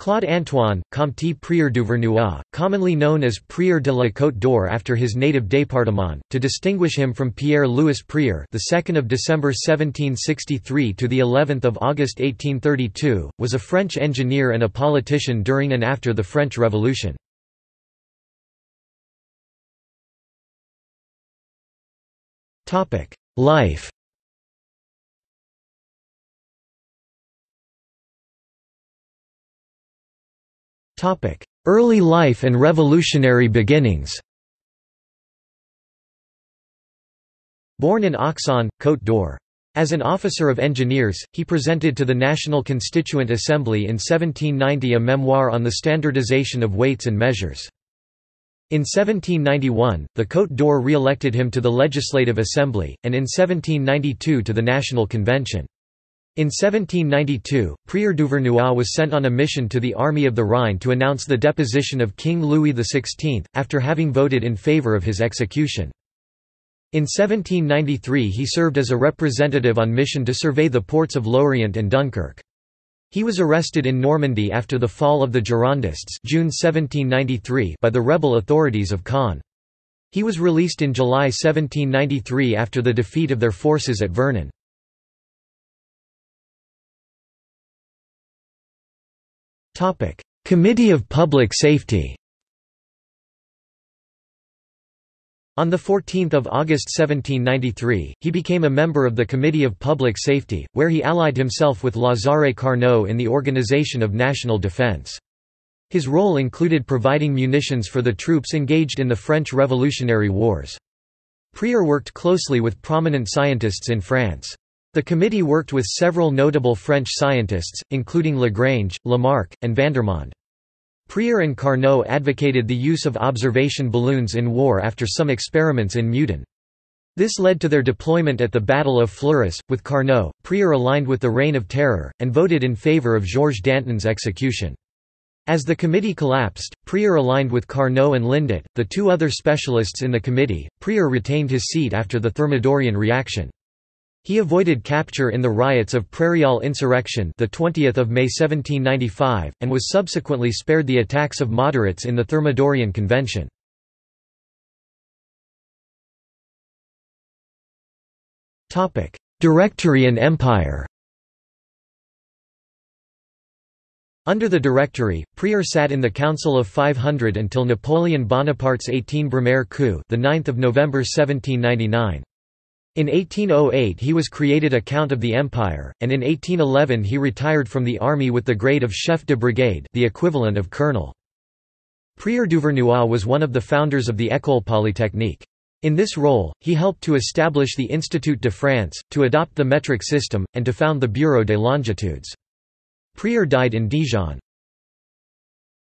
Claude Antoine, Comte Prieur Duvernois, commonly known as Prieur de la Côte d'Or after his native département, to distinguish him from Pierre-Louis Prieur, the 2nd of December 1763 to the 11th of August 1832, was a French engineer and a politician during and after the French Revolution. Topic: Life. Early life and revolutionary beginnings Born in Auxonne, Côte d'Or. As an officer of engineers, he presented to the National Constituent Assembly in 1790 a memoir on the standardization of weights and measures. In 1791, the Côte d'Or re-elected him to the Legislative Assembly, and in 1792 to the National Convention. In 1792, Prieur Duvernois was sent on a mission to the Army of the Rhine to announce the deposition of King Louis XVI, after having voted in favour of his execution. In 1793 he served as a representative on mission to survey the ports of Lorient and Dunkirk. He was arrested in Normandy after the fall of the Girondists June 1793 by the rebel authorities of Caen. He was released in July 1793 after the defeat of their forces at Vernon. Committee of Public Safety On 14 August 1793, he became a member of the Committee of Public Safety, where he allied himself with Lazare Carnot in the organization of national defense. His role included providing munitions for the troops engaged in the French Revolutionary Wars. Prieur worked closely with prominent scientists in France. The committee worked with several notable French scientists, including Lagrange, Lamarck, and Vandermonde. Prieur and Carnot advocated the use of observation balloons in war after some experiments in Meudon. This led to their deployment at the Battle of Fleurus. With Carnot, Prieur aligned with the Reign of Terror, and voted in favour of Georges Danton's execution. As the committee collapsed, Prieur aligned with Carnot and Lindet, the two other specialists in the committee. Prieur retained his seat after the Thermidorian reaction. He avoided capture in the riots of Prairial insurrection the 20th of May 1795 and was subsequently spared the attacks of moderates in the Thermidorian Convention. Topic: Directory and Empire. Under the Directory, Prieur sat in the Council of 500 until Napoleon Bonaparte's 18 Brumaire coup, the 9th of November 1799. In 1808 he was created a Count of the Empire, and in 1811 he retired from the army with the grade of chef de brigade the equivalent of colonel. Prieur Duvernois was one of the founders of the École Polytechnique. In this role, he helped to establish the Institut de France, to adopt the metric system, and to found the Bureau des Longitudes. Prieur died in Dijon.